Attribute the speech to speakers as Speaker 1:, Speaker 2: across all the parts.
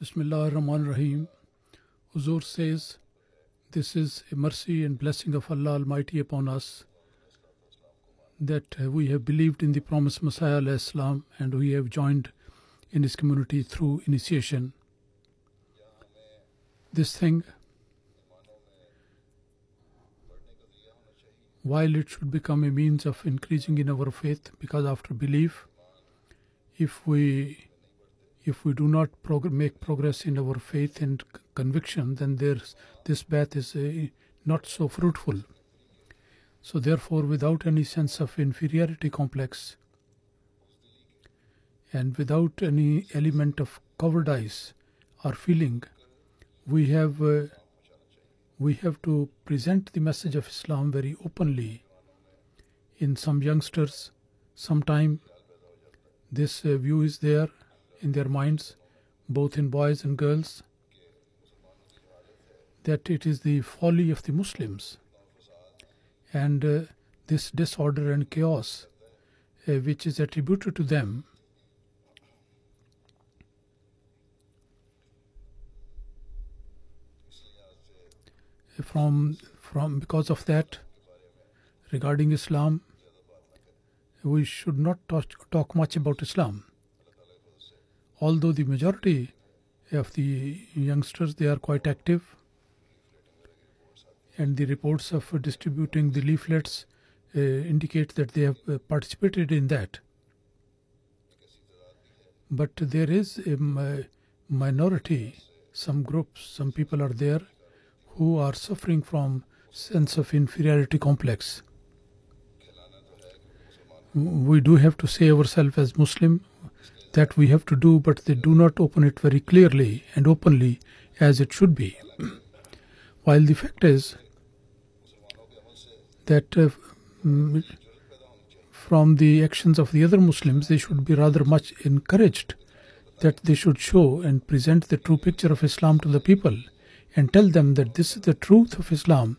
Speaker 1: Bismillah ar-Rahman rahim Huzur says, This is a mercy and blessing of Allah Almighty upon us that we have believed in the promised Messiah Islam and we have joined in his community through initiation. This thing, while it should become a means of increasing in our faith, because after belief, if we if we do not prog- make progress in our faith and c- conviction, then there's, this path is uh, not so fruitful. So, therefore, without any sense of inferiority complex and without any element of cowardice or feeling, we have uh, we have to present the message of Islam very openly. In some youngsters, sometime this uh, view is there in their minds, both in boys and girls, that it is the folly of the Muslims and uh, this disorder and chaos uh, which is attributed to them. From, from because of that, regarding Islam, we should not talk, talk much about Islam although the majority of the youngsters they are quite active. And the reports of distributing the leaflets uh, indicate that they have uh, participated in that. But there is a minority. Some groups some people are there who are suffering from sense of inferiority complex. We do have to say ourselves as muslim that we have to do, but they do not open it very clearly and openly as it should be. While the fact is that uh, mm, from the actions of the other Muslims, they should be rather much encouraged that they should show and present the true picture of Islam to the people and tell them that this is the truth of Islam.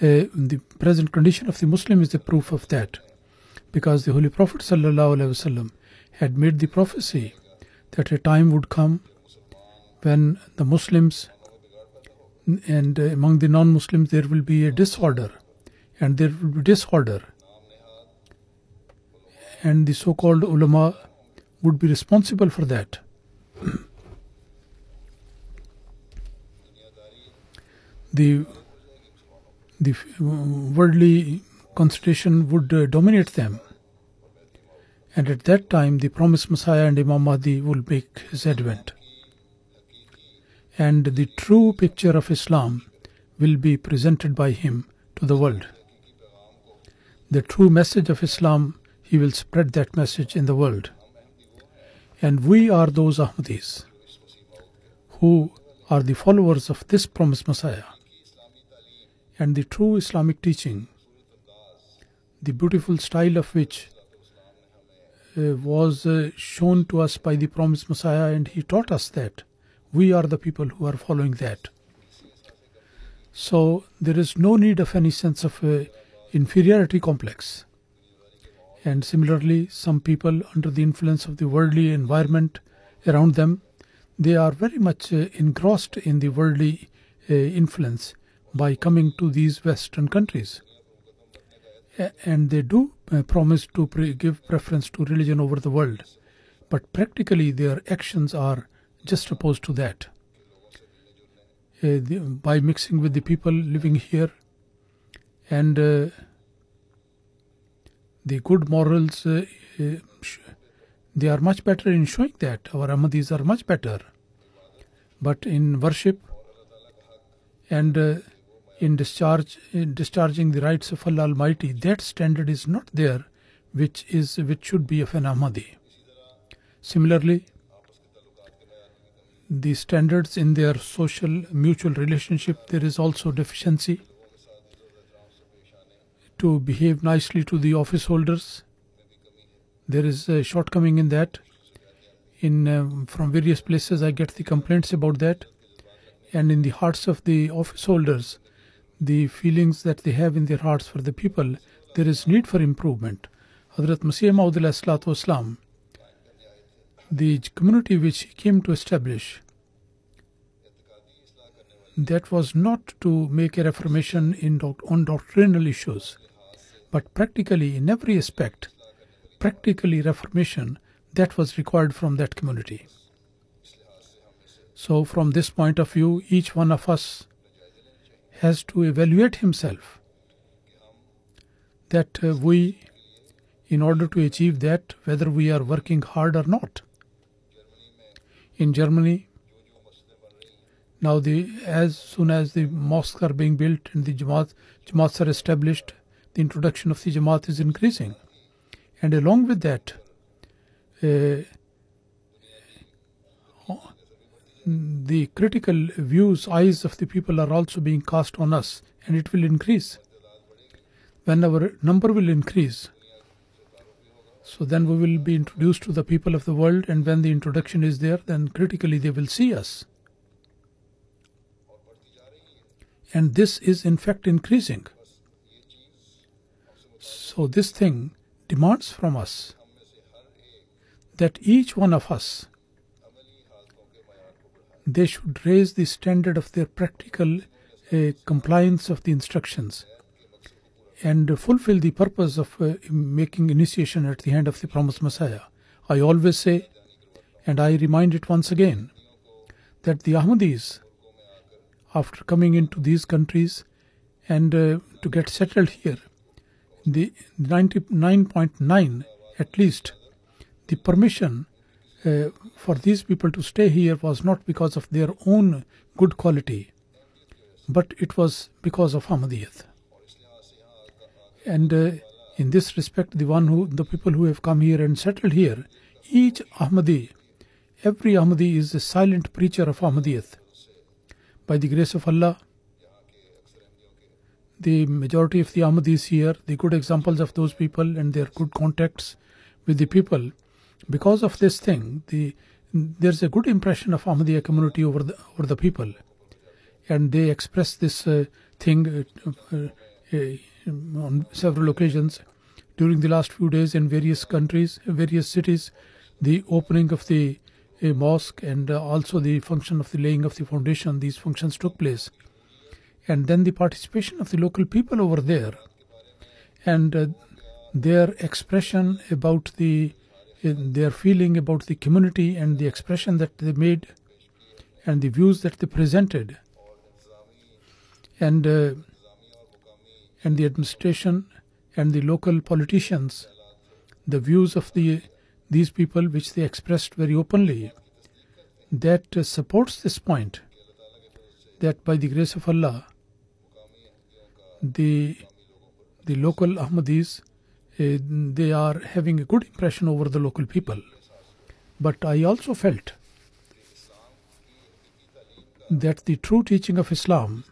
Speaker 1: Uh, the present condition of the Muslim is the proof of that. Because the Holy Prophet wasallam had made the prophecy that a time would come when the Muslims and uh, among the non Muslims there will be a disorder, and there will be disorder, and the so called ulama would be responsible for that. the the worldly constitution would uh, dominate them and at that time the promised Messiah and Imam Mahdi will make his advent. And the true picture of Islam will be presented by him to the world. The true message of Islam, he will spread that message in the world. And we are those Ahmadis who are the followers of this promised Messiah. And the true Islamic teaching, the beautiful style of which was uh, shown to us by the promised Messiah, and he taught us that. We are the people who are following that. So there is no need of any sense of uh, inferiority complex. And similarly, some people under the influence of the worldly environment around them, they are very much uh, engrossed in the worldly uh, influence by coming to these Western countries and they do uh, promise to pre- give preference to religion over the world, but practically their actions are just opposed to that. Uh, the, by mixing with the people living here and uh, the good morals, uh, uh, they are much better in showing that. Our Ahmadis are much better. But in worship and uh, in discharge in discharging the rights of Allah Almighty, that standard is not there, which is which should be of an Ahmadi. Similarly, the standards in their social mutual relationship, there is also deficiency. To behave nicely to the office holders, there is a shortcoming in that. In um, from various places, I get the complaints about that, and in the hearts of the office holders, the feelings that they have in their hearts for the people, there is need for improvement. Hazrat Masih Maud Islam, the community which he came to establish, that was not to make a reformation in doc- on doctrinal issues, but practically in every aspect, practically reformation that was required from that community. So, from this point of view, each one of us has to evaluate himself that uh, we, in order to achieve that, whether we are working hard or not. In Germany, now the as soon as the mosques are being built and the Jamaat, Jamaats are established, the introduction of the Jamaat is increasing. And along with that, uh, the critical views, eyes of the people are also being cast on us, and it will increase. When our number will increase, so then we will be introduced to the people of the world, and when the introduction is there, then critically they will see us. And this is in fact increasing. So, this thing demands from us that each one of us they should raise the standard of their practical uh, compliance of the instructions and fulfill the purpose of uh, making initiation at the hand of the promised Messiah. I always say, and I remind it once again, that the Ahmadis, after coming into these countries and uh, to get settled here, the 99.9 at least, the permission uh, for these people to stay here was not because of their own good quality, but it was because of Ahmadiyyat. And uh, in this respect, the one who, the people who have come here and settled here, each Ahmadi, every Ahmadi is a silent preacher of Ahmadiyyat. By the grace of Allah, the majority of the Ahmadis here, the good examples of those people and their good contacts with the people, because of this thing, the there's a good impression of Ahmadiyya community over the over the people, and they express this uh, thing uh, uh, on several occasions during the last few days in various countries, various cities. The opening of the mosque and also the function of the laying of the foundation. These functions took place, and then the participation of the local people over there, and their expression about the their feeling about the community and the expression that they made and the views that they presented. And uh, and the administration and the local politicians the views of the these people which they expressed very openly that uh, supports this point that by the grace of Allah the the local Ahmadis Eh, they are having a good impression over the local people. But I also felt that the true teaching of Islam,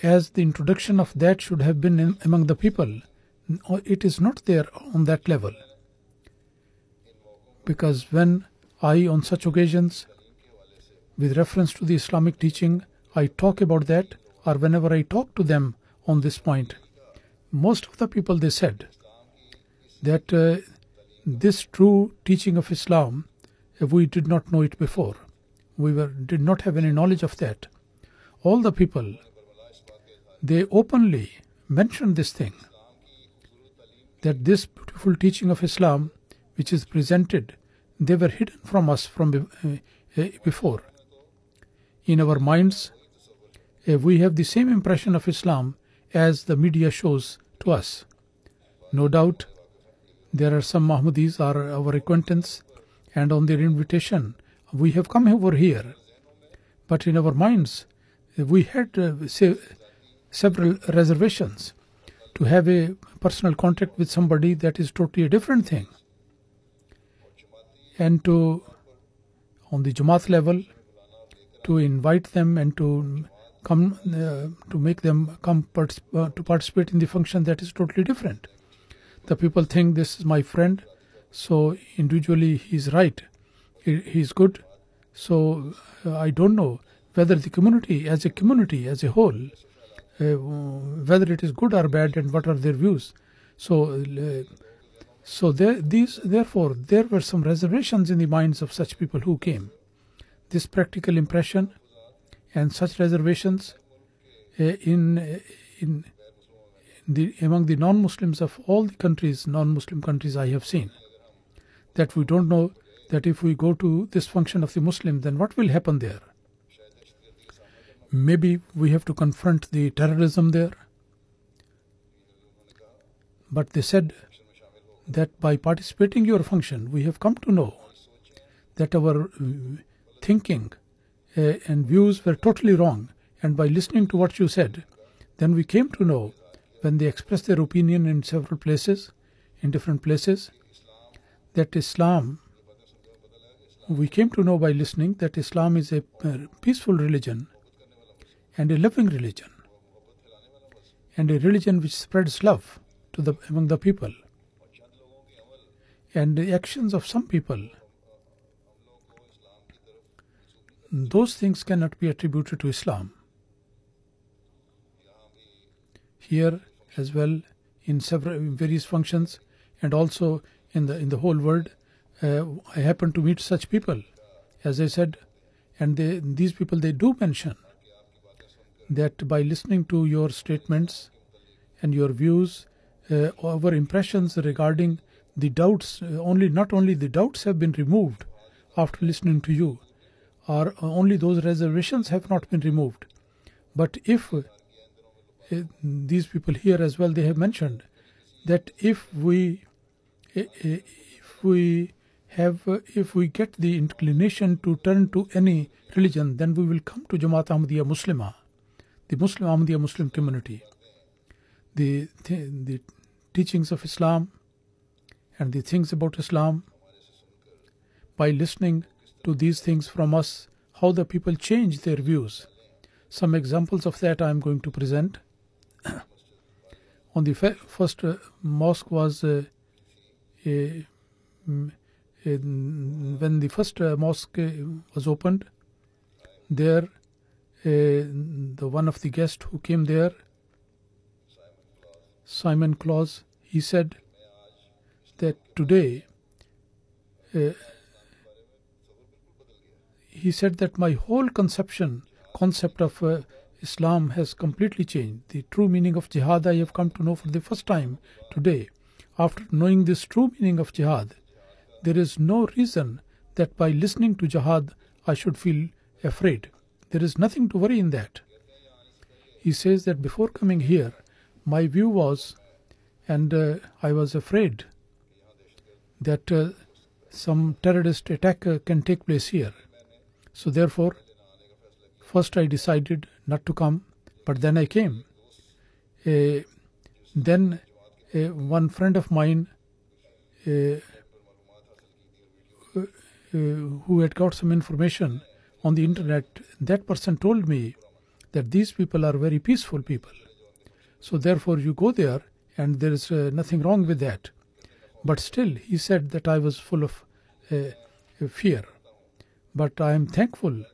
Speaker 1: as the introduction of that should have been in, among the people, it is not there on that level. Because when I, on such occasions, with reference to the Islamic teaching, I talk about that, or whenever I talk to them on this point, most of the people they said that uh, this true teaching of Islam, we did not know it before. We were, did not have any knowledge of that. All the people, they openly mentioned this thing that this beautiful teaching of Islam, which is presented, they were hidden from us from uh, uh, before. In our minds, uh, we have the same impression of Islam as the media shows to us. No doubt, there are some Ahmadis are our acquaintance, and on their invitation, we have come over here. But in our minds, we had uh, several reservations to have a personal contact with somebody that is totally a different thing. And to, on the Jamaat level, to invite them and to come uh, to make them come uh, to participate in the function that is totally different the people think this is my friend. So individually he's right. He he's good. So uh, i don't know whether the community as a community as a whole uh, whether it is good or bad and what are their views. So uh, so there these therefore there were some reservations in the minds of such people who came. This practical impression and such reservations uh, in uh, in the among the non-Muslims of all the countries, non-Muslim countries I have seen, that we don't know that if we go to this function of the Muslim, then what will happen there? Maybe we have to confront the terrorism there. But they said that by participating your function, we have come to know that our uh, thinking uh, and views were totally wrong. And by listening to what you said, then we came to know when they expressed their opinion in several places, in different places, that Islam, we came to know by listening that Islam is a peaceful religion and a loving religion and a religion which spreads love to the among the people and the actions of some people. Those things cannot be attributed to Islam. Here as well in several in various functions and also in the in the whole world. Uh, I happen to meet such people as I said and they, these people they do mention that by listening to your statements and your views uh, our impressions regarding the doubts uh, only not only the doubts have been removed after listening to you or only those reservations have not been removed. But if these people here as well they have mentioned that if we eh, eh, if we have eh, if we get the inclination to turn to any religion then we will come to Jamaat Ahmadiyya Muslima the Muslim Ahmadiyya Muslim community. The the teachings of Islam and the things about Islam by listening to these things from us how the people change their views. Some examples of that I am going to present on the first uh, mosque was uh, a, a, when the first uh, mosque was opened there the one of the guests who came there Simon Claus he said that today uh, he said that my whole conception concept of uh, Islam has completely changed. The true meaning of jihad I have come to know for the first time today. After knowing this true meaning of jihad, there is no reason that by listening to jihad I should feel afraid. There is nothing to worry in that. He says that before coming here, my view was, and uh, I was afraid that uh, some terrorist attack uh, can take place here. So therefore, first I decided not to come, but then I came. Uh, then uh, one friend of mine uh, who had got some information on the internet, that person told me that these people are very peaceful people. So therefore you go there and there is uh, nothing wrong with that. But still he said that I was full of uh, fear. But I am thankful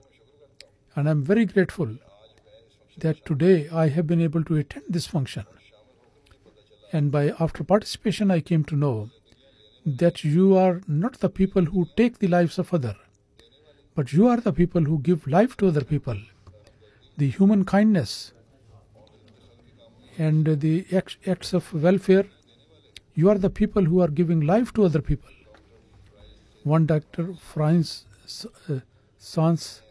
Speaker 1: and I am very grateful that today I have been able to attend this function. And by after participation, I came to know that you are not the people who take the lives of other, but you are the people who give life to other people. The human kindness and the acts of welfare, you are the people who are giving life to other people. One doctor, Franz uh, Sans,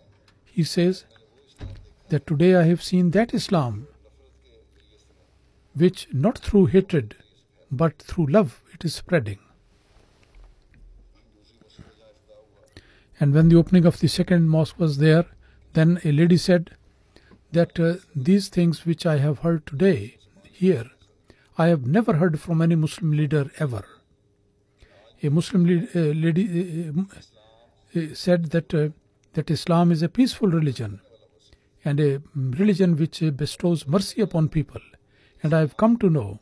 Speaker 1: he says, that today I have seen that Islam which not through hatred but through love it is spreading. And when the opening of the second mosque was there, then a lady said that uh, these things which I have heard today here, I have never heard from any Muslim leader ever. A Muslim uh, lady uh, uh said that uh, that Islam is a peaceful religion and a religion which bestows mercy upon people. And I have come to know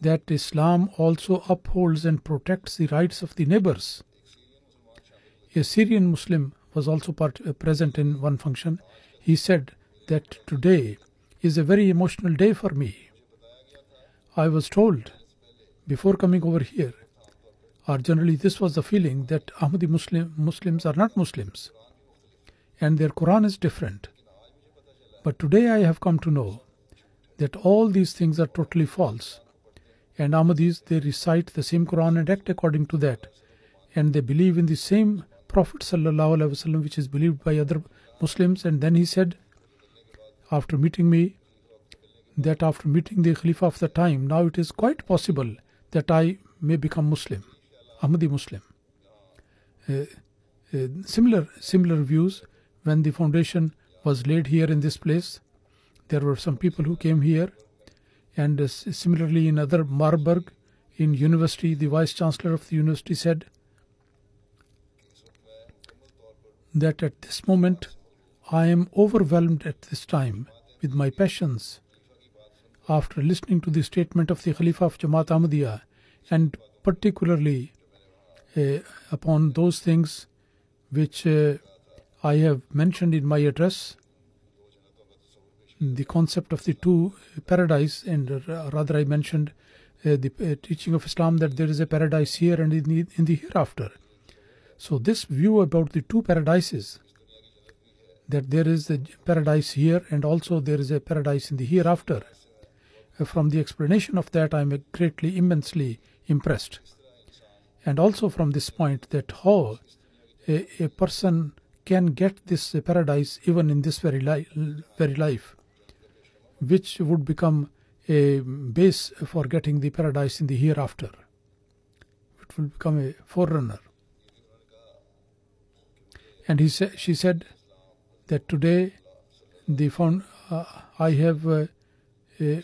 Speaker 1: that Islam also upholds and protects the rights of the neighbors. A Syrian Muslim was also part, uh, present in one function. He said that today is a very emotional day for me. I was told before coming over here, or generally this was the feeling that Ahmadi Muslim, Muslims are not Muslims and their Quran is different But today I have come to know that all these things are totally false. And Ahmadis, they recite the same Quran and act according to that. And they believe in the same Prophet wasallam, which is believed by other Muslims. And then he said, after meeting me, that after meeting the Khalifa of the time, now it is quite possible that I may become Muslim, Ahmadi Muslim. Uh, uh, similar similar views when the foundation was laid here in this place. There were some people who came here, and uh, similarly in other Marburg, in university, the vice chancellor of the university said that at this moment I am overwhelmed at this time with my passions after listening to the statement of the Khalifa of Jamaat Ahmadiyya and particularly uh, upon those things which uh, I have mentioned in my address the concept of the two paradise and rather I mentioned uh, the uh, teaching of Islam that there is a paradise here and in the, in the hereafter. So this view about the two paradises that there is a paradise here and also there is a paradise in the hereafter. Uh, from the explanation of that I am greatly immensely impressed. And also from this point that how a, a person can get this paradise even in this very, very life which would become a base for getting the paradise in the hereafter. It will become a forerunner. And he sa- she said that today the found, uh, I have uh, uh,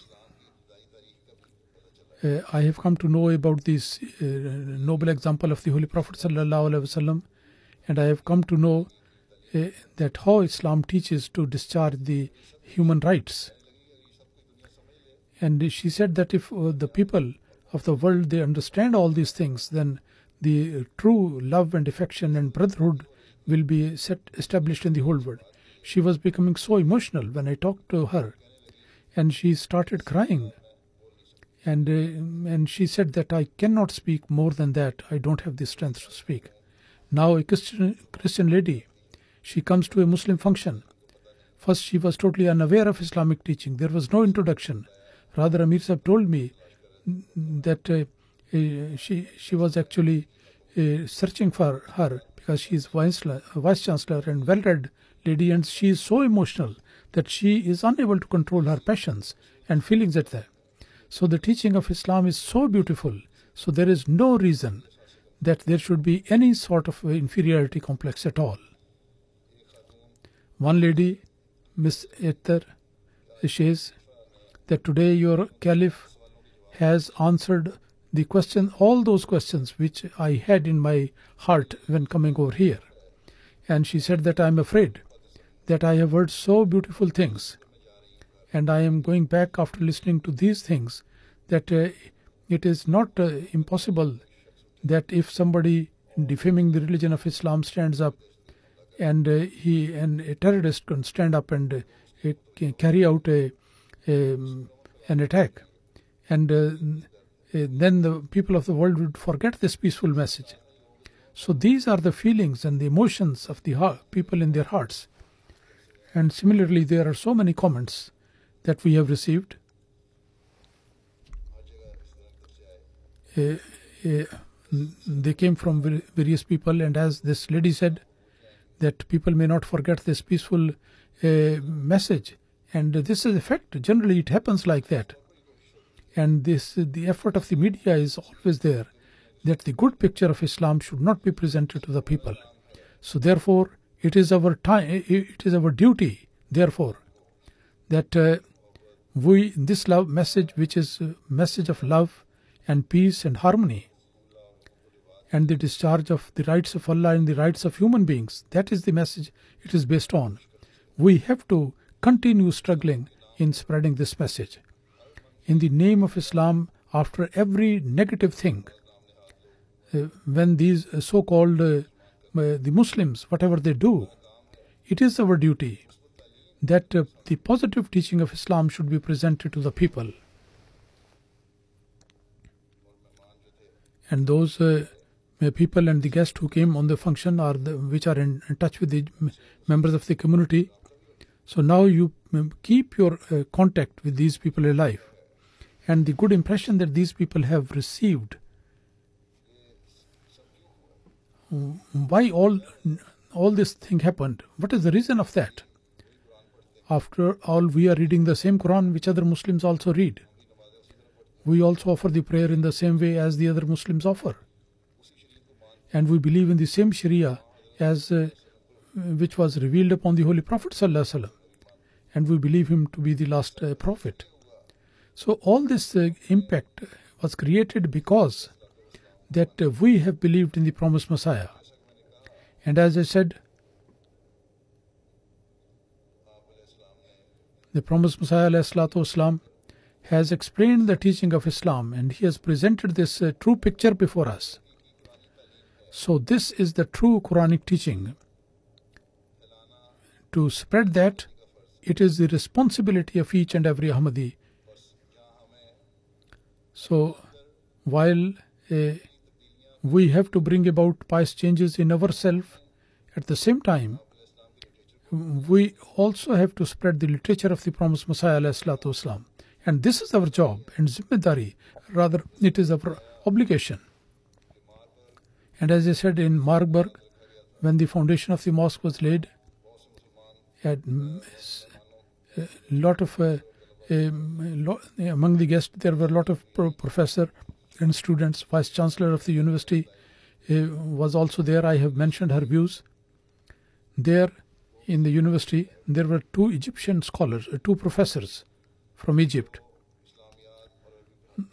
Speaker 1: I have come to know about this uh, noble example of the Holy Prophet sallallahu alaihi wasallam, and I have come to know that how Islam teaches to discharge the human rights and she said that if uh, the people of the world they understand all these things, then the true love and affection and brotherhood will be set established in the whole world. She was becoming so emotional when I talked to her, and she started crying. And uh, and she said that I cannot speak more than that. I don't have the strength to speak. Now a Christian Christian lady, she comes to a Muslim function. First, she was totally unaware of Islamic teaching. There was no introduction. Rather, Amir Sahib told me that uh, uh, she she was actually uh, searching for her because she is vice, vice chancellor and well-read lady, and she is so emotional that she is unable to control her passions and feelings at that. So the teaching of Islam is so beautiful. So there is no reason that there should be any sort of inferiority complex at all. One lady, Miss Ether, says that today your caliph has answered the question, all those questions which I had in my heart when coming over here. And she said that I am afraid that I have heard so beautiful things. And I am going back after listening to these things that uh, it is not uh, impossible that if somebody defaming the religion of Islam stands up and uh, he and a terrorist can stand up and uh, carry out a um, an attack. And uh, then the people of the world would forget this peaceful message. So these are the feelings and the emotions of the heart, people in their hearts. And similarly, there are so many comments that we have received. Uh, uh, they came from various people, and as this lady said, that people may not forget this peaceful uh, message. And this is a fact generally it happens like that. And this the effort of the media is always there that the good picture of islam should not be presented to the people. So therefore it is our time it is our duty therefore that uh, we this love message which is a message of love and peace and harmony and the discharge of the rights of Allah and the rights of human beings that is the message it is based on we have to continue struggling in spreading this message. In the name of Islam, after every negative thing, uh, when these so called uh, uh, the Muslims, whatever they do, it is our duty that uh, the positive teaching of Islam should be presented to the people. And those uh, people and the guests who came on the function are the, which are in, in touch with the members of the community So now you keep your uh, contact with these people alive. And the good impression that these people have received. Why all all this thing happened? What is the reason of that? After all, we are reading the same Quran which other Muslims also read. We also offer the prayer in the same way as the other Muslims offer And we believe in the same Sharia as uh, which was revealed upon the Holy Prophet ﷺ and we believe him to be the last uh, prophet. So all this uh, impact was created because that uh, we have believed in the promised Messiah. And as I said, the promised Messiah والسلام, has explained the teaching of Islam and he has presented this uh, true picture before us. So this is the true Quranic teaching. To spread that it is the responsibility of each and every Ahmadi. So, while uh, we have to bring about pious changes in ourselves, at the same time, we also have to spread the literature of the promised Messiah والسلام. and this is our job and zimmedari rather it is our obligation and as I said in Marburg when the foundation of the mosque was laid a lot of uh, among the guests there were a lot of pro professor and students. Vice chancellor of the university uh, was also there. I have mentioned her views. There in the university there were two egyptian scholars uh, two professors from egypt.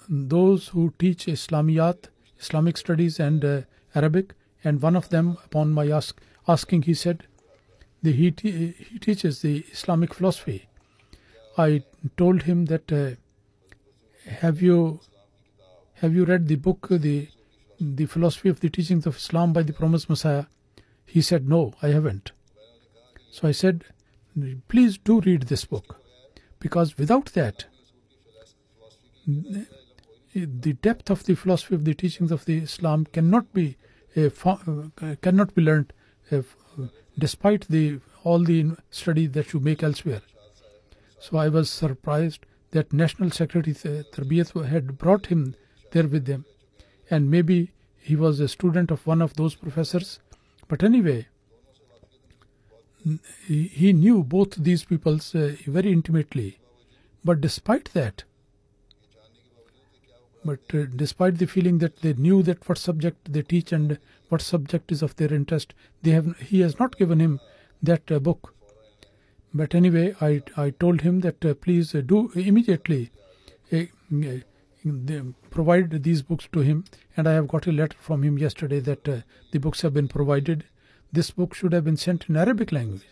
Speaker 1: Those who teach islamiyat islamic studies and uh, arabic and one of them upon my ask, asking he said the, he, he teaches the islamic philosophy I told him that uh, have you have you read the book the the philosophy of the teachings of Islam by the promised Messiah? He said no, I haven't. So I said, please do read this book because without that the depth of the philosophy of the teachings of the Islam cannot be uh, uh cannot be learned uh, despite the all the study that you make elsewhere. So I was surprised that National Secretary Tarbiyat had brought him there with them. And maybe he was a student of one of those professors. But anyway, he knew both these people uh, very intimately. But despite that, but uh, despite the feeling that they knew that what subject they teach and what subject is of their interest, they have he has not given him that uh, book but anyway, I, I told him that uh, please uh, do immediately uh, uh provide these books to him. And I have got a letter from him yesterday that the books have been provided. This book should have been sent in Arabic language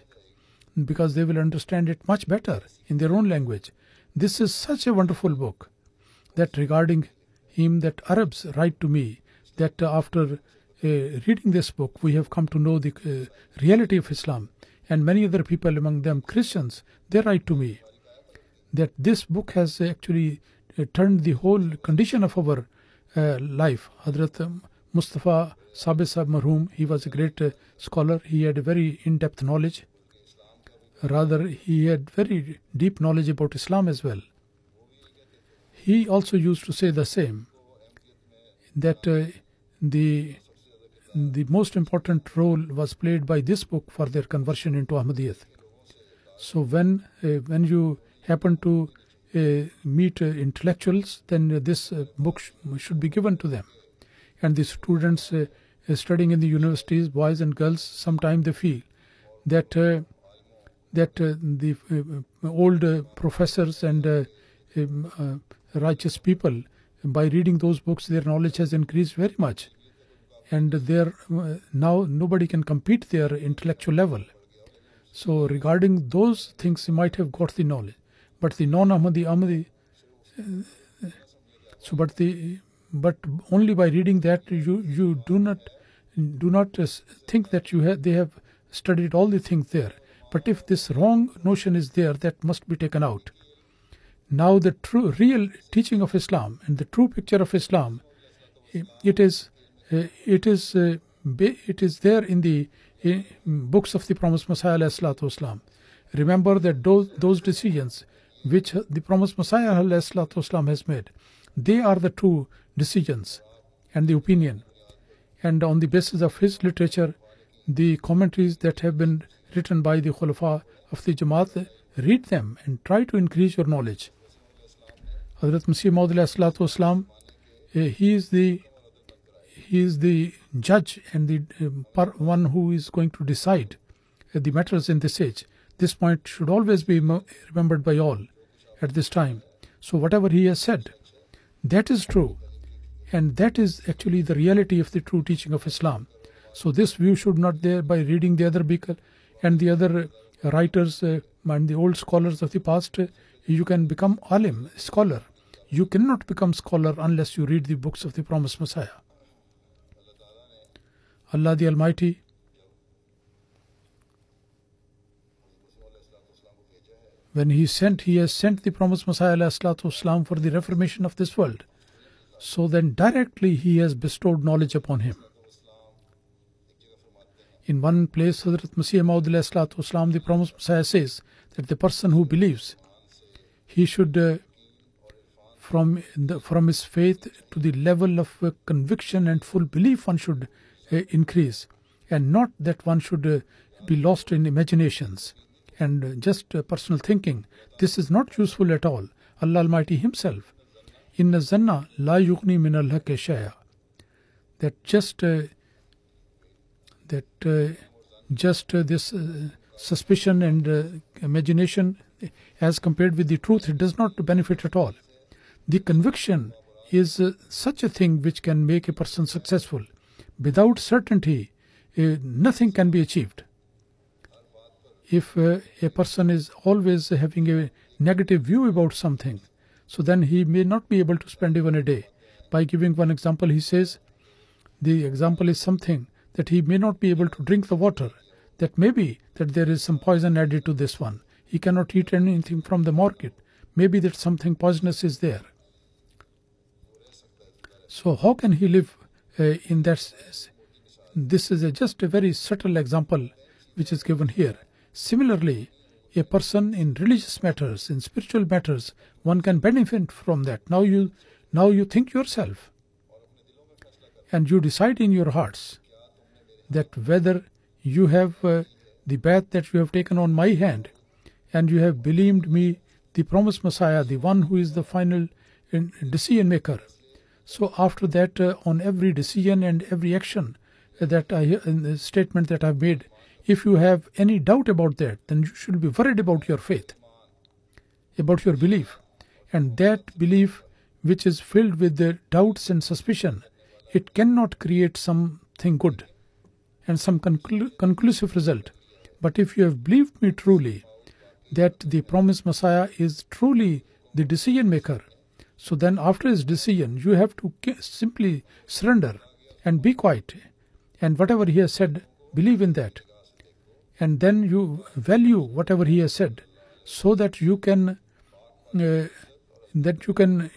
Speaker 1: because they will understand it much better in their own language. This is such a wonderful book that regarding him that Arabs write to me that uh, after reading this book we have come to know the reality of Islam and many other people among them Christians, they write to me that this book has actually uh, turned the whole condition of our uh, life. Hadrat Mustafa Sabit Sahib Marhum, he was a great uh, scholar. He had very in-depth knowledge. Rather, he had very deep knowledge about Islam as well. He also used to say the same, that uh, the the most important role was played by this book for their conversion into Ahmadiyyat. So when uh, when you happen to uh, meet uh, intellectuals, then this uh, book sh should be given to them. And the students uh, studying in the universities, boys and girls, sometimes they feel that that the old professors and um, righteous people, by reading those books, their knowledge has increased very much and there now nobody can compete their intellectual level. So regarding those things, you might have got the knowledge, but the non-Ahmadi Ahmadi. Uh, so, but the but only by reading that you you do not do not uh, think that you have they have studied all the things there. But if this wrong notion is there, that must be taken out. Now, the true, real teaching of Islam and the true picture of Islam, it is, uh, it is, uh, it is there in the uh, books of the Promised Messiah Islam. Remember that those, those decisions which the Promised Messiah Islam has made, they are the true decisions and the opinion. And on the basis of his literature, the commentaries that have been written by the Khulafa of the Jamaat, read them and try to increase your knowledge. Hazrat Masih Maud eh, he is the he is the judge and the uh, one who is going to decide the matters in this age. This point should always be remembered by all at this time. So whatever he has said, that is true. And that is actually the reality of the true teaching of Islam. So this view should not there by reading the other Bikal and the other writers uh, and the old scholars of the past, you can become alim, scholar. You cannot become scholar unless you read the books of the promised Messiah. Allah the Almighty when he sent he has sent the promised Messiah والسلام, for the reformation of this world so then directly he has bestowed knowledge upon him in one place Hazrat Masih Maud the promised Messiah says that the person who believes he should uh, from the, from his faith to the level of uh, conviction and full belief one should uh, increase and not that one should uh, be lost in imaginations and just personal thinking. This is not useful at all. Allah Almighty Himself, in zanna la yughni min shaya, that just uh, that uh, just uh, this suspicion and imagination as compared with the truth, it does not benefit at all. The conviction is such a thing which can make a person successful without certainty, uh, nothing can be achieved. If uh, a person is always having a negative view about something, so then he may not be able to spend even a day. By giving one example, he says, the example is something that he may not be able to drink the water, that maybe that there is some poison added to this one. He cannot eat anything from the market. Maybe that something poisonous is there. So how can he live uh, in that this is a, just a very subtle example which is given here similarly a person in religious matters in spiritual matters one can benefit from that now you now you think yourself and you decide in your hearts that whether you have uh, the bai'at that you have taken on my hand and you have believed me the promised messiah the one who is the final uh, decision maker so after that, uh, on every decision and every action that I, the statement that I've made, if you have any doubt about that, then you should be worried about your faith, about your belief. And that belief, which is filled with the doubts and suspicion, it cannot create something good and some conclu- conclusive result. But if you have believed me truly, that the promised Messiah is truly the decision maker, so then, after his decision, you have to simply surrender and be quiet. And whatever he has said, believe in that. And then you value whatever he has said, so that you can uh, that you can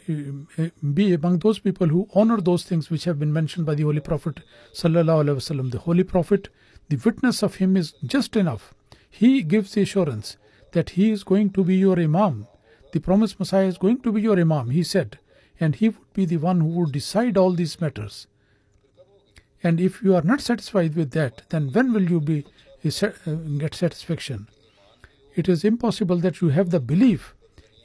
Speaker 1: uh, be among those people who honor those things which have been mentioned by the Holy Prophet wasallam. The Holy Prophet, the witness of him is just enough. He gives the assurance that he is going to be your imam the promised Messiah is going to be your Imam, he said, and he would be the one who would decide all these matters. And if you are not satisfied with that, then when will you be uh, uh, get satisfaction? It is impossible that you have the belief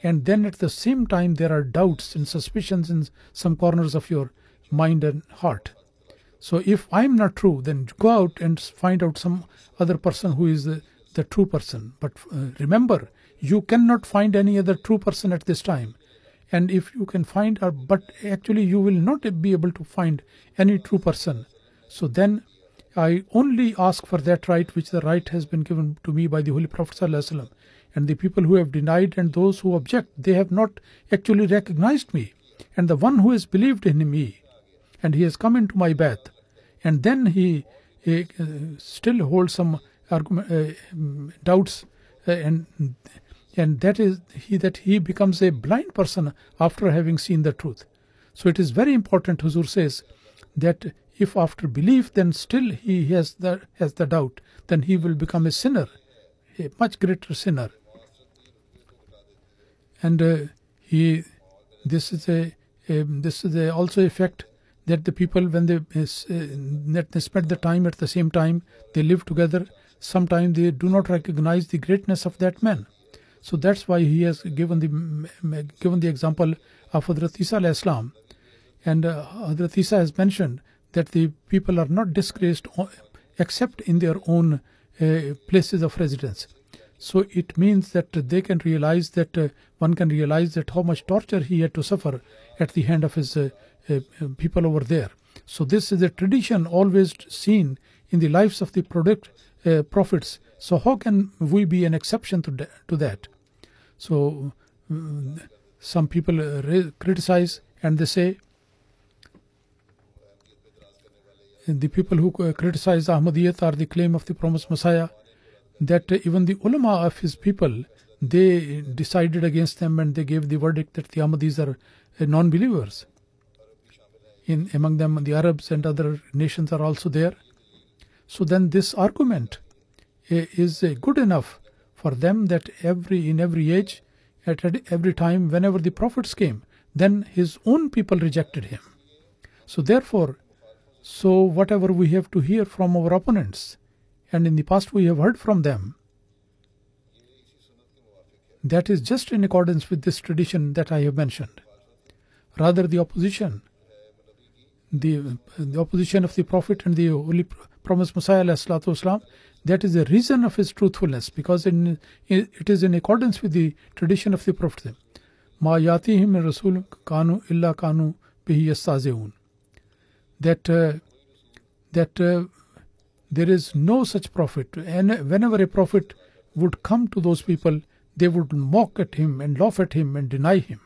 Speaker 1: and then at the same time there are doubts and suspicions in some corners of your mind and heart. So if I am not true, then go out and find out some other person who is the, the true person. But uh, remember, you cannot find any other true person at this time. And if you can find her but actually you will not be able to find any true person. So then i only ask for that right which the right has been given to me by the holy prophet and the people who have denied and those who object they have not actually recognized me. And the one who has believed in me and he has come into my bai'at. And then he, he uh, still holds some argument, uh, doubts uh, and and that is he that he becomes a blind person after having seen the truth so it is very important huzur says that if after belief then still he has the has the doubt then he will become a sinner a much greater sinner. And uh, he, this is a, a this is a also effect that the people when they uh, that they spend the time at the same time they live together. Sometimes they do not recognize the greatness of that man. So that's why he has given the given the example of Hadrat Isa Islam. And uh, Hadrat Isa has mentioned that the people are not disgraced except in their own uh, places of residence. So it means that they can realize that uh, one can realize that how much torture he had to suffer at the hand of his uh, uh, people over there. So this is a tradition always seen in the lives of the product uh, prophets. So how can we be an exception to, to that? So um, some people uh, criticize and they say the people who criticize Ahmadiyyat are the claim of the promised Messiah that even the ulama of his people they decided against them and they gave the verdict that the Ahmadis are non-believers. In among them the Arabs and other nations are also there. So then this argument is good enough for them that every in every age at every time whenever the prophets came then his own people rejected him. So therefore so whatever we have to hear from our opponents and in the past we have heard from them. That is just in accordance with this tradition that I have mentioned. Rather, the opposition, the, the opposition of the Prophet and the Holy Promised Messiah, والسلام, that is the reason of his truthfulness because in, it is in accordance with the tradition of the Prophet. Ma yatihim rasul kanu illa kanu bihi That, uh, that uh, there is no such prophet. And whenever a prophet would come to those people, they would mock at him and laugh at him and deny him.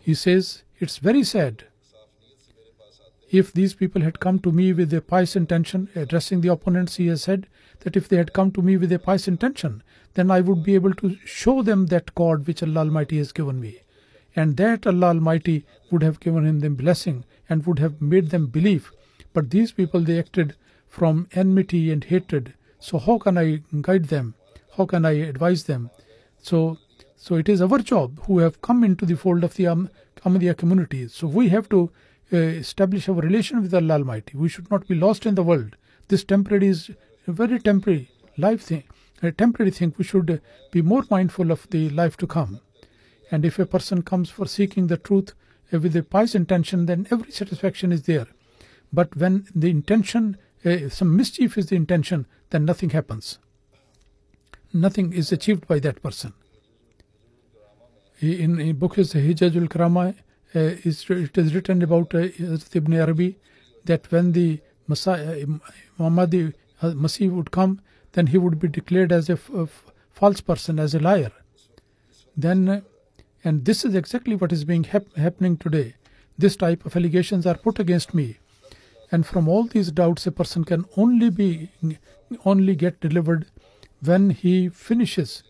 Speaker 1: He says, It's very sad. if these people had come to me with a pious intention, addressing the opponents, he has said that if they had come to me with a pious intention, then I would be able to show them that God which Allah Almighty has given me. And that Allah Almighty would have given him the blessing and would have made them believe but these people, they acted from enmity and hatred. So how can I guide them? How can I advise them? So, so it is our job who have come into the fold of the Ahmadiyya community. So we have to uh, establish our relation with Allah Almighty. We should not be lost in the world. This temporary is a very temporary life thing, a temporary thing. We should uh, be more mindful of the life to come. And if a person comes for seeking the truth uh, with a pious intention, then every satisfaction is there. But when the intention, uh, some mischief is the intention, then nothing happens. Nothing is achieved by that person. In a book is Hijajul Karama, uh, it is written about uh, Ibn Arabi that when the Messiah, uh, Muhammad uh, Masih would come, then he would be declared as a false person, as a liar. Then, and this is exactly what is being hap happening today. This type of allegations are put against me and from all these doubts a person can only be only get delivered when he finishes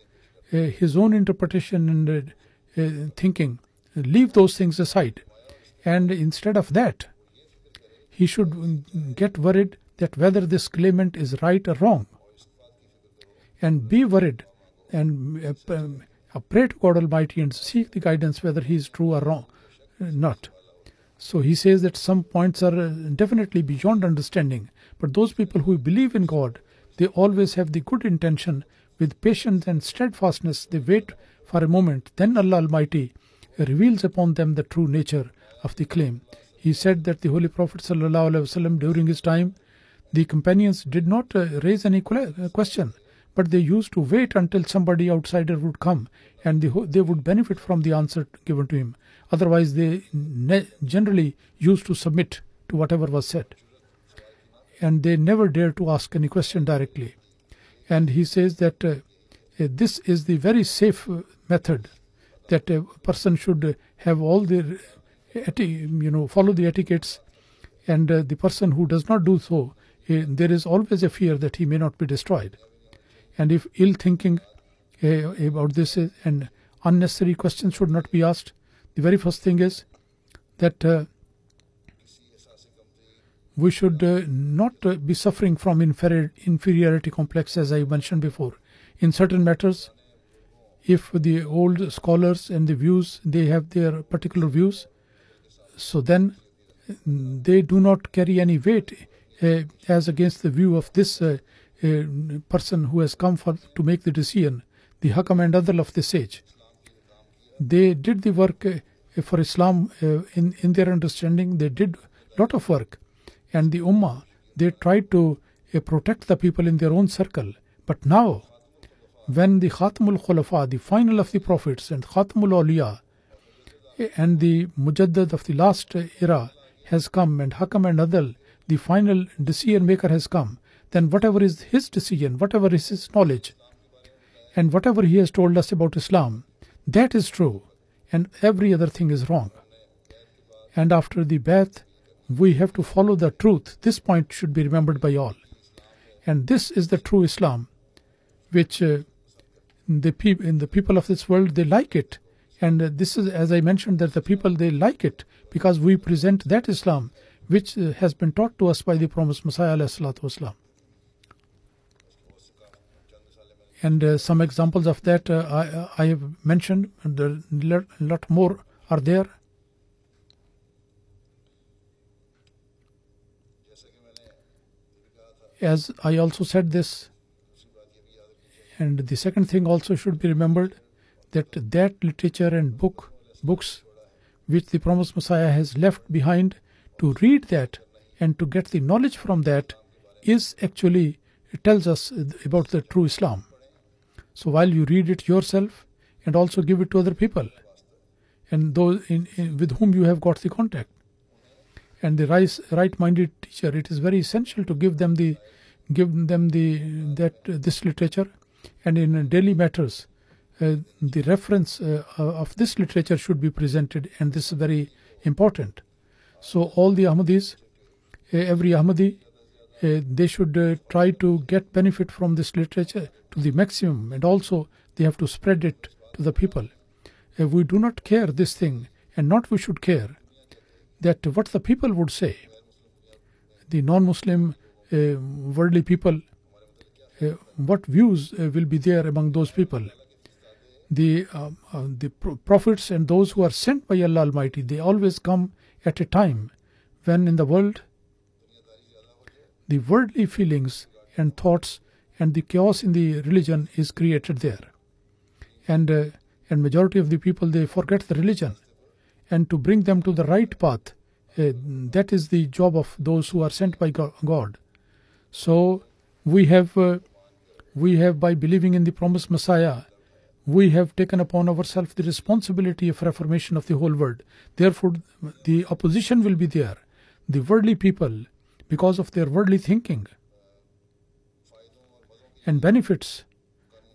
Speaker 1: uh, his own interpretation and uh, uh, thinking leave those things aside. And instead of that he should get worried that whether this claimant is right or wrong. And be worried and uh, pray to God Almighty and seek the guidance whether he is true or wrong not. So he says that some points are uh, definitely beyond understanding, but those people who believe in God, they always have the good intention. With patience and steadfastness. They wait for a moment, then Allah Almighty reveals upon them the true nature of the claim. He said that the Holy Prophet ﷺ during his time, the companions did not uh, raise any uh, question, but they used to wait until somebody outsider would come and they would benefit from the answer given to him. Otherwise, they generally used to submit to whatever was said. And they never dare to ask any question directly. And he says that uh this is the very safe uh, method that a person should have all the, you know, follow the etiquettes. And uh, the person who does not do so, uh, there is always a fear that he may not be destroyed. And if ill thinking uh, about this and unnecessary questions should not be asked, the very first thing is that uh, we should uh, not uh, be suffering from inferi- inferiority complex as I mentioned before. In certain matters, if the old scholars and the views they have their particular views, so then they do not carry any weight uh, as against the view of this uh, uh, person who has come for to make the decision, the Hakam and Adl of the sage. They did the work uh, for Islam uh, in in their understanding. They did lot of work, and the Ummah they tried to uh, protect the people in their own circle. But now, when the Khatamul Khulafa, the final of the prophets, and Khatamul Awliya, and the Mujaddid of the last era has come, and Hakam and Adl, the final decision maker has come, then whatever is his decision, whatever is his knowledge, and whatever he has told us about Islam, that is true, and every other thing is wrong. And after the bath, we have to follow the truth. This point should be remembered by all. And this is the true Islam, which uh, the peop- in the people of this world they like it. And uh, this is, as I mentioned, that the people they like it because we present that Islam which uh, has been taught to us by the promised Messiah والسلام. And uh, some examples of that uh, I, I have mentioned, and a lot more are there. As I also said this, and the second thing also should be remembered that that literature and book books which the promised Messiah has left behind to read that and to get the knowledge from that is actually it tells us about the true Islam. So while you read it yourself and also give it to other people and those in, in, with whom you have got the contact and the right, right-minded teacher, it is very essential to give them the give them the that this literature and in daily matters uh, the reference uh, of this literature should be presented and this is very important so all the Ahmadis, uh, every Ahmadi, uh, they should uh, try to get benefit from this literature to the maximum and also they have to spread it to the people. If we do not care this thing and not we should care that what the people would say, the non-Muslim uh, worldly people, uh, what views uh, will be there among those people. The, the prophets and those who are sent by Allah Almighty, they always come at a time when in the world the worldly feelings and thoughts and the chaos in the religion is created there. And uh, and majority of the people they forget the religion. And to bring them to the right path uh, that is the job of those who are sent by god. So we have uh, we have by believing in the promised messiah we have taken upon ourselves the responsibility of reformation of the whole world. Therefore, the opposition will be there. The worldly people, because of their worldly thinking and benefits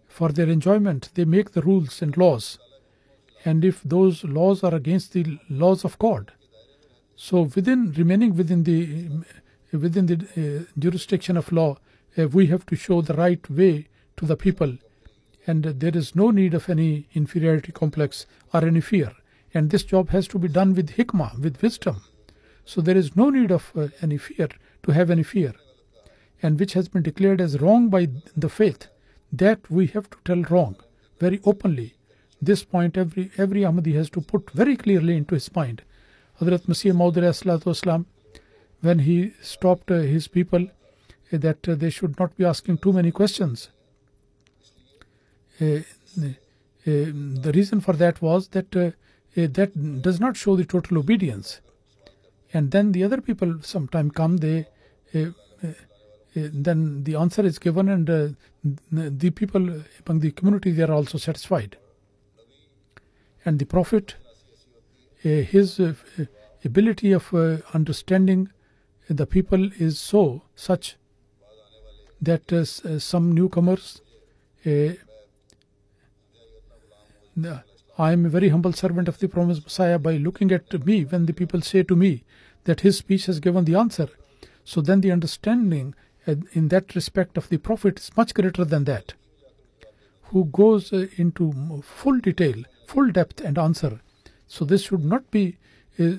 Speaker 1: for their enjoyment, they make the rules and laws. And if those laws are against the laws of God, so within remaining within the within the uh, jurisdiction of law, we have to show the right way to the people and there is no need of any inferiority complex or any fear. And this job has to be done with hikmah, with wisdom. So there is no need of uh, any fear to have any fear. And which has been declared as wrong by the faith, that we have to tell wrong very openly. This point every every Ahmadi has to put very clearly into his mind. Hazrat Masih Maud when he stopped uh, his people that uh, they should not be asking too many questions uh, uh, the reason for that was that uh, uh, that does not show the total obedience. And then the other people sometime come, they uh, then the answer is given and the people among the community they are also satisfied and the prophet his ability of understanding the people is so such that some newcomers I am a very humble servant of the promised Messiah by looking at me when the people say to me that his speech has given the answer. So then the understanding uh, in that respect of the Prophet is much greater than that, who goes uh, into full detail, full depth and answer. So this should not be uh,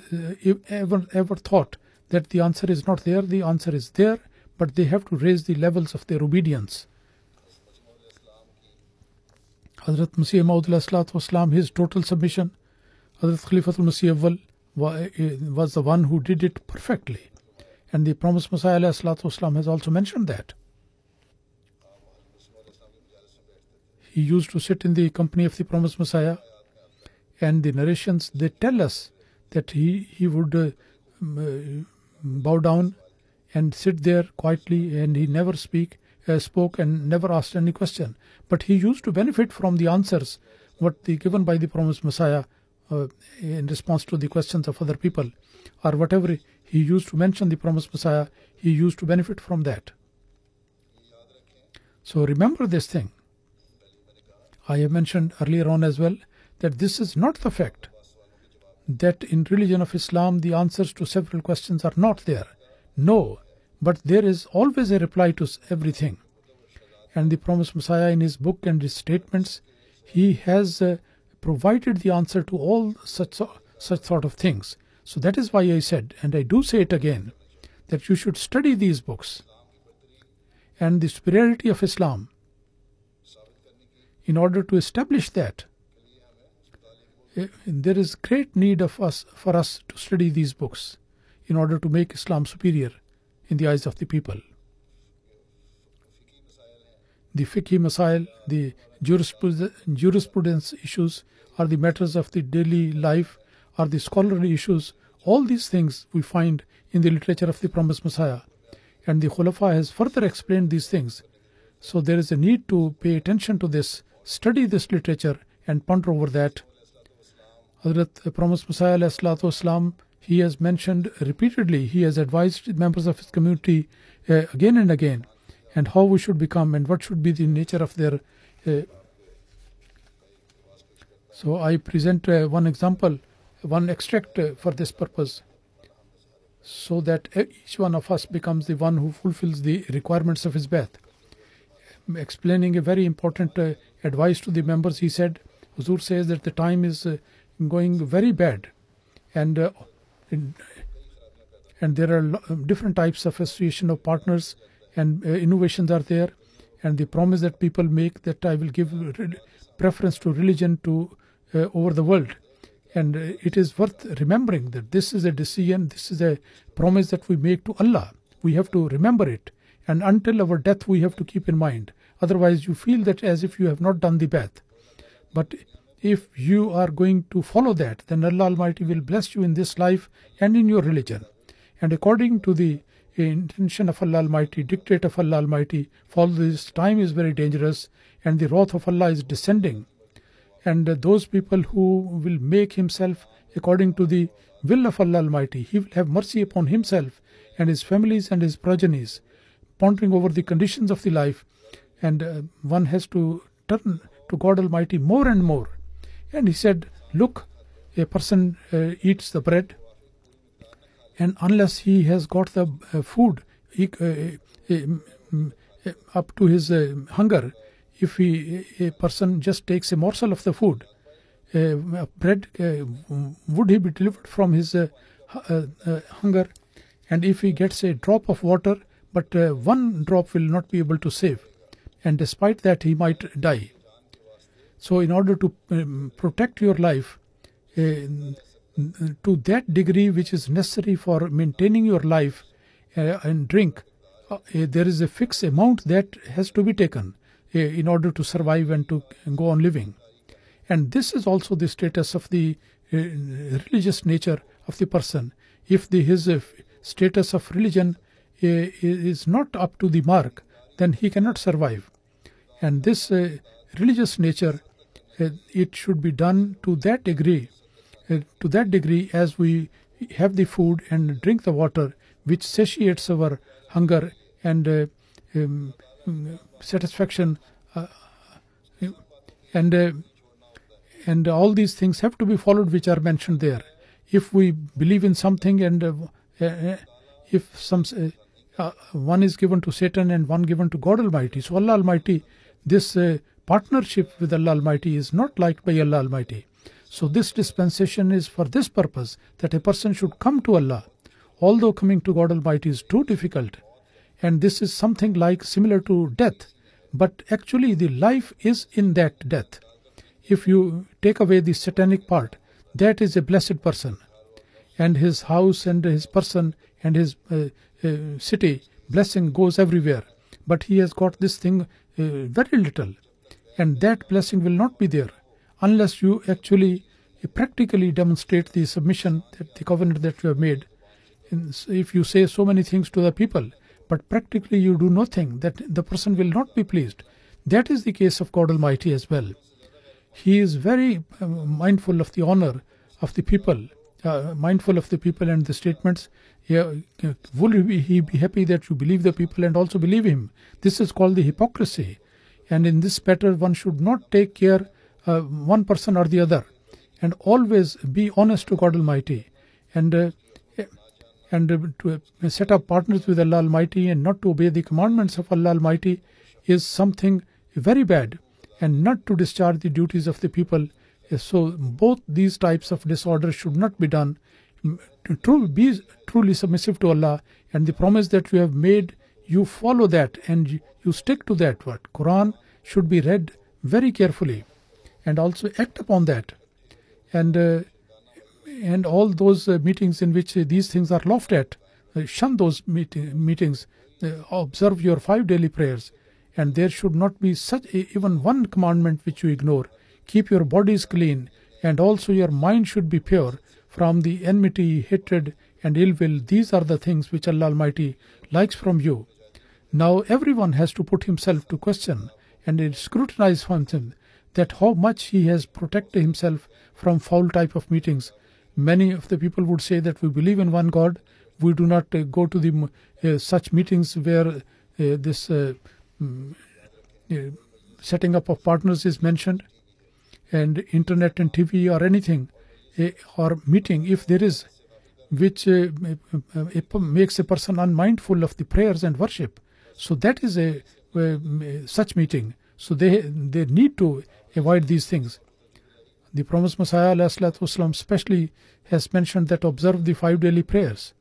Speaker 1: ever ever thought that the answer is not there, the answer is there, but they have to raise the levels of their obedience. Hazrat Masih Maud his total submission. Hazrat Khalifatul Masih Awwal eh, was the one who did it perfectly. And the promised Messiah والسلام, has also mentioned that. He used to sit in the company of the promised Messiah, and the narrations they tell us that he, he would uh, uh bow down and sit there quietly, and he never speak uh, spoke and never asked any question. But he used to benefit from the answers what the given by the promised Messiah uh, in response to the questions of other people, or whatever he used to mention the promised Messiah, he used to benefit from that. So remember this thing. I have mentioned earlier on as well that this is not the fact that in religion of Islam the answers to several questions are not there. No, but there is always a reply to everything. And the promised Messiah in his book and his statements, he has uh, provided the answer to all such such sort of things. So that is why I said, and I do say it again, that you should study these books and the superiority of Islam in order to establish that eh, there is great need of us for us to study these books in order to make Islam superior in the eyes of the people. The fikhi masail, the jurisprudence issues, are the matters of the daily life, are the scholarly issues. All these things we find in the literature of the promised Messiah. And the Khulafa has further explained these things. So there is a need to pay attention to this, study this literature, and ponder over that. Hazrat Promised Messiah Islam he has mentioned repeatedly, he has advised members of his community uh, again and again, and how we should become and what should be the nature of their. Uh, so I present uh, one example, one extract uh, for this purpose, so that each one of us becomes the one who fulfills the requirements of his Bai'at. Explaining a very important uh, advice to the members, he said, Huzur says that the time is uh, going very bad, and and there are different types of association of partners and uh, innovations are there. And the promise that people make that I will give preference to religion to uh, over the world. And uh, it is worth remembering that this is a decision this is a promise that we make to Allah. We have to remember it. And until our death we have to keep in mind. Otherwise you feel that as if you have not done the Bai'at but if you are going to follow that, then Allah Almighty will bless you in this life and in your religion. And according to the intention of Allah Almighty, dictate of Allah Almighty, for this time is very dangerous and the wrath of Allah is descending. And those people who will make himself according to the will of Allah Almighty, He will have mercy upon himself and his families and his progenies, pondering over the conditions of the life. And uh, one has to turn to God Almighty more and more and he said, Look, a person uh, eats the bread, and unless he has got the uh, food he, uh, uh, uh up to his uh, hunger, if he, a person just takes a morsel of the food, bread, would he be delivered from his hunger? And if he gets a drop of water, but one drop will not be able to save, and despite that, he might die. So, in order to um, protect your life uh, to that degree which is necessary for maintaining your life uh, and drink, uh, there is a fixed amount that has to be taken in order to survive and to go on living. And this is also the status of the religious nature of the person. If the, his status of religion is not up to the mark, then he cannot survive. And this religious nature it should be done to that degree, uh, to that degree as we have the food and drink the water, which satiates our hunger and uh, um, satisfaction, uh, and uh, and all these things have to be followed, which are mentioned there. If we believe in something and uh, uh, if some one is given to Satan and one given to God Almighty, so Allah Almighty, this partnership with Allah Almighty is not liked by Allah Almighty. So this dispensation is for this purpose that a person should come to Allah. although coming to God Almighty is too difficult, and this is something like similar to death, but actually the life is in that death. If you take away the satanic part, that is a blessed person, and his house and his person and his uh, uh, city blessing goes everywhere. But he has got this thing uh, very little, and that blessing will not be there unless you actually practically demonstrate the submission that the covenant that you have made. If you say so many things to the people, but practically you do nothing, that the person will not be pleased. That is the case of God Almighty as well. He is very uh, mindful of the honor of the people, uh, mindful of the people and the statements. Yeah, will he be happy that you believe the people and also believe him? This is called the hypocrisy. And in this matter, one should not take care uh, one person or the other, and always be honest to God Almighty, and uh, and uh, to set up partners with Allah Almighty and not to obey the commandments of Allah Almighty is something very bad, and not to discharge the duties of the people. So both these types of disorders should not be done. To be truly submissive to Allah and the promise that you have made, you follow that and you stick to that. What Quran should be read very carefully and also act upon that. And uh, and all those uh, meetings in which these things are laughed at uh, shun those meet- meetings uh, observe your five daily prayers. And there should not be such even one commandment which you ignore. Keep your bodies clean and also your mind should be pure. From the enmity hatred and ill will these are the things which allah almighty likes from you. Now everyone has to put himself to question and scrutinize from him that how much he has protected himself from foul type of meetings. Many of the people would say that we believe in one God. We do not uh, go to the uh, such meetings where uh, this uh, mm, uh, setting up of partners is mentioned, and internet and TV or anything uh, or meeting if there is, which makes a person unmindful of the prayers and worship. So that is a such meeting. So they they need to avoid these things. The promised Messiah والسلام, especially has mentioned that observe the five daily prayers.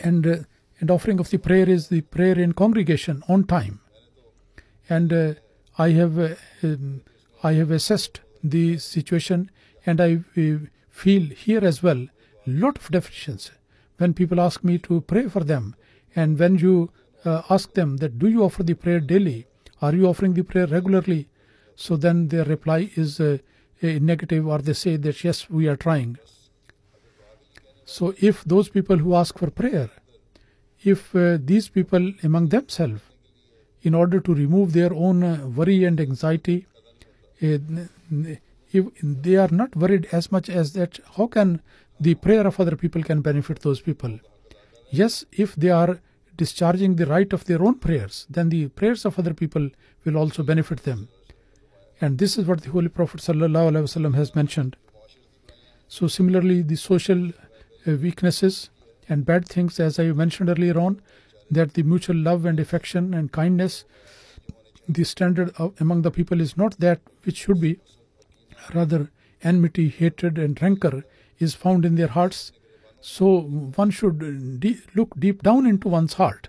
Speaker 1: And, uh, and offering of the prayer is the prayer in congregation on time. And uh, I have uh, um, I have assessed the situation and I uh, feel here as well lot of deficiency when people ask me to pray for them and when you uh, ask them that do you offer the prayer daily are you offering the prayer regularly so then their reply is uh, negative or they say that yes, we are trying. So if those people who ask for prayer, if uh, these people among themselves, in order to remove their own uh, worry and anxiety, uh, if they are not worried as much as that, how can the prayer of other people can benefit those people? Yes, if they are discharging the right of their own prayers, then the prayers of other people will also benefit them. And this is what the Holy Prophet ﷺ has mentioned. So, similarly, the social uh, weaknesses and bad things, as I mentioned earlier on, that the mutual love and affection and kindness, the standard of, among the people is not that which should be. Rather, enmity, hatred, and rancor is found in their hearts. So, one should de- look deep down into one's heart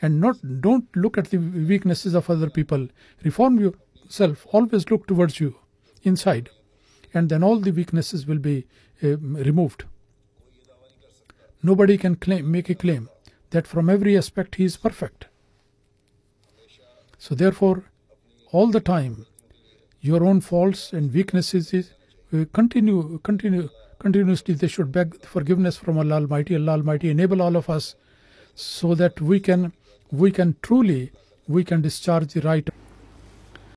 Speaker 1: and not don't look at the weaknesses of other people. Reform yourself. always look towards you inside and then all the weaknesses will be uh, removed nobody can claim make a claim that from every aspect he is perfect so therefore all the time your own faults and weaknesses is, uh, continue continue continuously they should beg forgiveness from allah almighty. Allah almighty enable all of us so that we can we can truly we can discharge the right